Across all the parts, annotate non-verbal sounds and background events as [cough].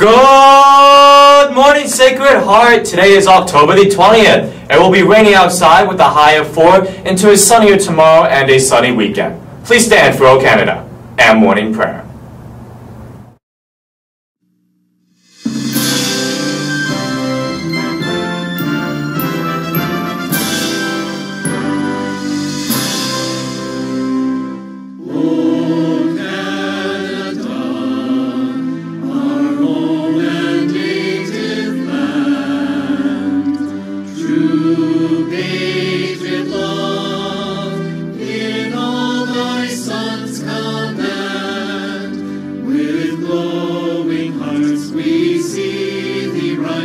Good morning, Sacred Heart. Today is October the 20th. It will be raining outside with a high of 4 into a sunnier tomorrow and a sunny weekend. Please stand for O Canada and morning prayer.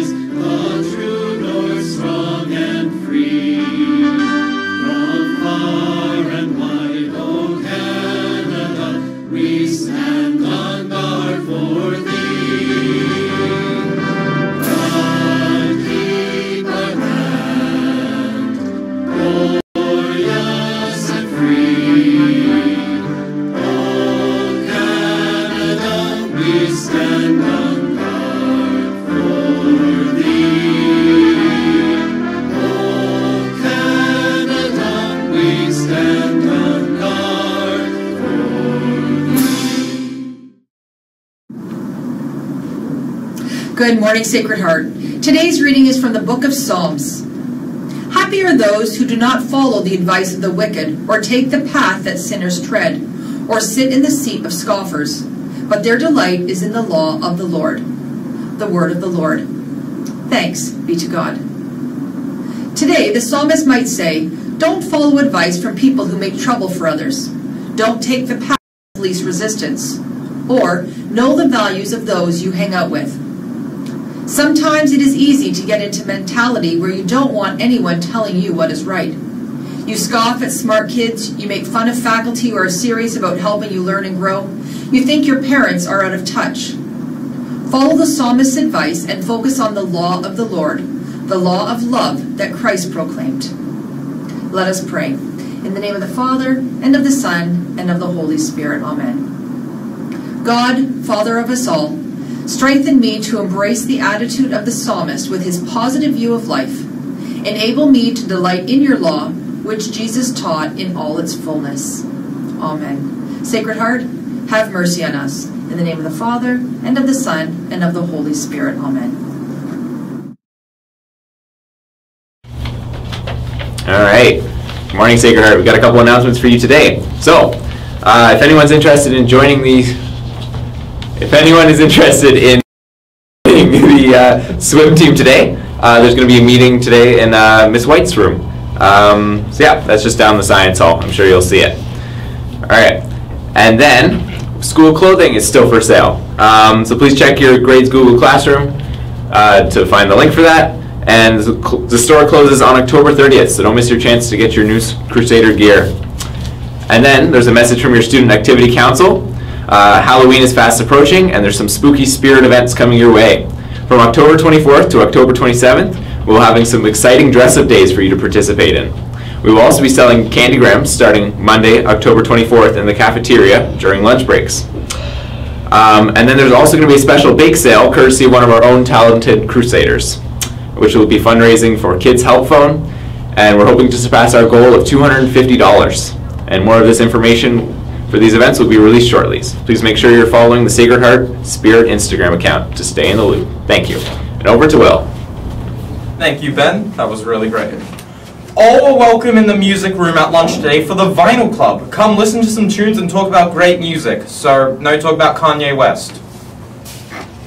the truth. Good morning, Sacred Heart. Today's reading is from the book of Psalms. Happy are those who do not follow the advice of the wicked, or take the path that sinners tread, or sit in the seat of scoffers, but their delight is in the law of the Lord. The word of the Lord. Thanks be to God. Today, the psalmist might say, Don't follow advice from people who make trouble for others. Don't take the path of least resistance. Or, know the values of those you hang out with. Sometimes it is easy to get into mentality where you don't want anyone telling you what is right. You scoff at smart kids, you make fun of faculty who are serious about helping you learn and grow. You think your parents are out of touch. Follow the psalmist's advice and focus on the law of the Lord, the law of love that Christ proclaimed. Let us pray. In the name of the Father, and of the Son, and of the Holy Spirit. Amen. God, Father of us all, Strengthen me to embrace the attitude of the psalmist with his positive view of life. Enable me to delight in your law, which Jesus taught in all its fullness. Amen. Sacred Heart, have mercy on us. In the name of the Father, and of the Son, and of the Holy Spirit. Amen. All right. Good morning, Sacred Heart. We've got a couple announcements for you today. So, uh, if anyone's interested in joining the if anyone is interested in [laughs] the uh, swim team today, uh, there's going to be a meeting today in uh, Miss White's room. Um, so yeah, that's just down the science hall. I'm sure you'll see it. All right, and then school clothing is still for sale. Um, so please check your grades Google Classroom uh, to find the link for that. And the store closes on October 30th, so don't miss your chance to get your new Crusader gear. And then there's a message from your Student Activity Council. Uh, Halloween is fast approaching, and there's some spooky spirit events coming your way. From October 24th to October 27th, we'll having some exciting dress-up days for you to participate in. We will also be selling candygrams starting Monday, October 24th in the cafeteria during lunch breaks. Um, and then there's also going to be a special bake sale courtesy of one of our own talented Crusaders, which will be fundraising for Kids Help Phone, and we're hoping to surpass our goal of $250. And more of this information for these events will be released shortly. Please make sure you're following the Sacred Heart Spirit Instagram account to stay in the loop. Thank you. And over to Will. Thank you, Ben. That was really great. All are welcome in the music room at lunch today for the Vinyl Club. Come listen to some tunes and talk about great music. So, no talk about Kanye West.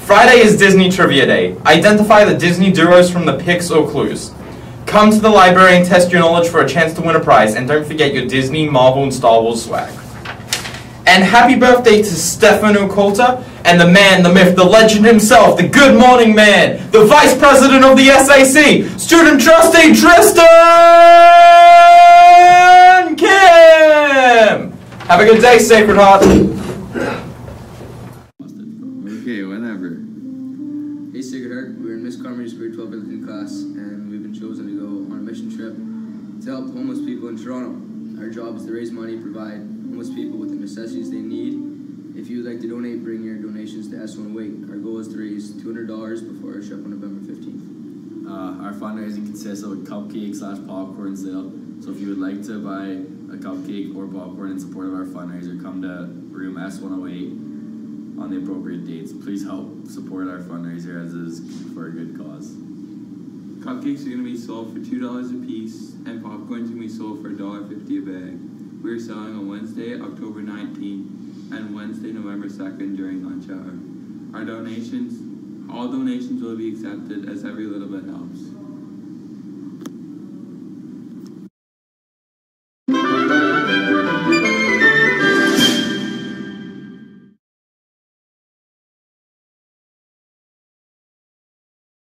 Friday is Disney Trivia Day. Identify the Disney duos from the pics or clues. Come to the library and test your knowledge for a chance to win a prize, and don't forget your Disney, Marvel, and Star Wars swag. And happy birthday to Stefano Colta and the man, the myth, the legend himself, the good morning man, the vice president of the SAC, student trustee Tristan Kim! Have a good day, Sacred Heart. Okay, whenever. Hey Sacred Heart, we're in Miss Carmody's grade 12 Billington class and we've been chosen to go on a mission trip to help homeless people in Toronto. Our job is to raise money, provide homeless people with the necessities they need If you would like to donate, bring your donations to S108. Our goal is to raise $200 before our trip on November 15th. Uh, our fundraising consists of a cupcake slash popcorn sale. So if you would like to buy a cupcake or popcorn in support of our fundraiser, come to room S108 on the appropriate dates. Please help support our fundraiser as it is for a good cause. Cupcakes are going to be sold for $2 a piece, and popcorn is going to be sold for $1.50 a bag. We're selling on Wednesday, October 19th, and Wednesday, November 2nd during lunch hour. Our donations, all donations will be accepted as every little bit helps.